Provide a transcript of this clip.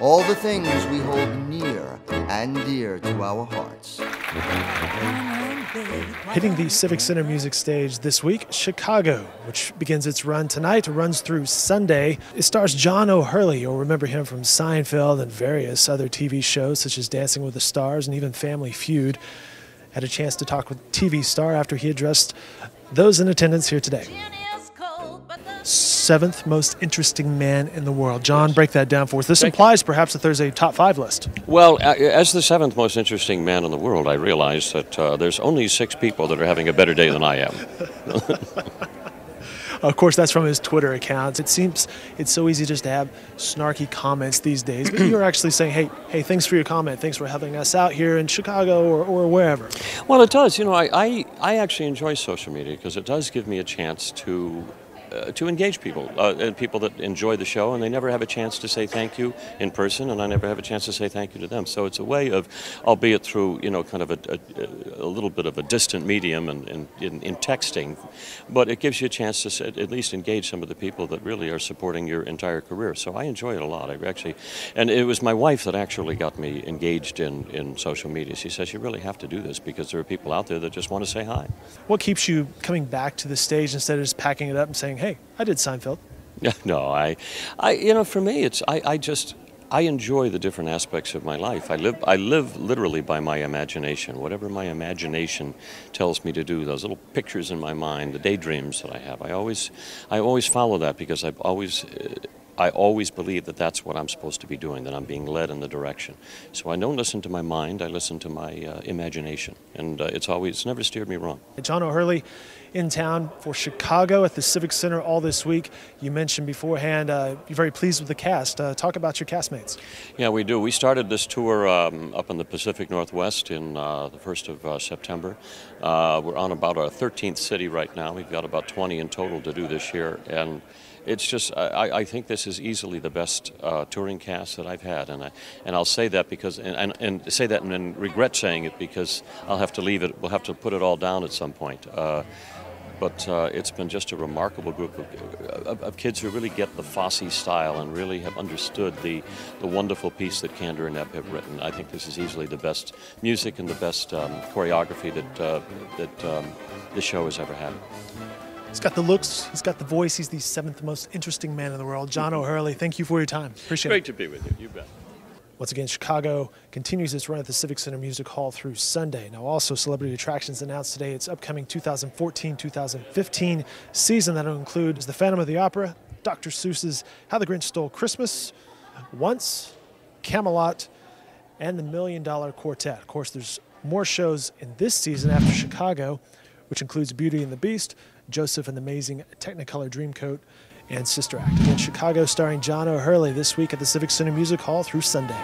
All the things we hold near and dear to our hearts. Hitting the Civic Center music stage this week, Chicago, which begins its run tonight, runs through Sunday. It stars John O'Hurley. You'll remember him from Seinfeld and various other TV shows such as Dancing with the Stars and even Family Feud. Had a chance to talk with TV star after he addressed those in attendance here today seventh most interesting man in the world. John, break that down for us. This implies perhaps that there's a top five list. Well, as the seventh most interesting man in the world, I realize that uh, there's only six people that are having a better day than I am. Of course, that's from his Twitter accounts. It seems it's so easy just to have snarky comments these days, but you're actually saying, hey, hey, thanks for your comment. Thanks for having us out here in Chicago or, or wherever. Well, it does. You know, I, I, I actually enjoy social media because it does give me a chance to uh, to engage people uh, and people that enjoy the show and they never have a chance to say thank you in person and I never have a chance to say thank you to them. So it's a way of albeit through you know kind of a, a, a little bit of a distant medium and, in, in, texting but it gives you a chance to at least engage some of the people that really are supporting your entire career. So I enjoy it a lot. I actually and it was my wife that actually got me engaged in, in social media. She says you really have to do this because there are people out there that just want to say hi. What keeps you coming back to the stage instead of just packing it up and saying hey, I did Seinfeld. No, I, I, you know, for me, it's I, I just I enjoy the different aspects of my life. I live, I live literally by my imagination. Whatever my imagination tells me to do, those little pictures in my mind, the daydreams that I have, I always, I always follow that because I've always, uh, I always believe that that's what I'm supposed to be doing, that I'm being led in the direction. So I don't listen to my mind, I listen to my uh, imagination. And uh, it's always, it's never steered me wrong. John O'Hurley in town for Chicago at the Civic Center all this week. You mentioned beforehand uh, you're very pleased with the cast. Uh, talk about your castmates. Yeah, we do. We started this tour um, up in the Pacific Northwest in uh, the 1st of uh, September. Uh, we're on about our 13th city right now. We've got about 20 in total to do this year. And it's just I, I, think this is easily the best uh, touring cast that I've had, and I and I'll say that because and, and, and say that and then regret saying it because I'll have to leave it. We'll have to put it all down at some point. Uh, but uh, it's been just a remarkable group of, of, of, kids who really get the Fosse style and really have understood the, the wonderful piece that Kander and Ebb have written. I think this is easily the best music and the best um, choreography that, uh, that um, this show has ever had. He's got the looks, he's got the voice, he's the seventh most interesting man in the world. John O'Hurley, thank you for your time. Appreciate Great it. Great to be with you, you bet. Once again, Chicago continues its run at the Civic Center Music Hall through Sunday. Now, also, Celebrity Attractions announced today its upcoming 2014 2015 season that'll include The Phantom of the Opera, Dr. Seuss's How the Grinch Stole Christmas, Once, Camelot, and The Million Dollar Quartet. Of course, there's more shows in this season after Chicago, which includes Beauty and the Beast, Joseph and the Amazing Technicolor Dreamcoat, and Sister Act. In Chicago starring John O'Hurley this week at the Civic Center Music Hall through Sunday.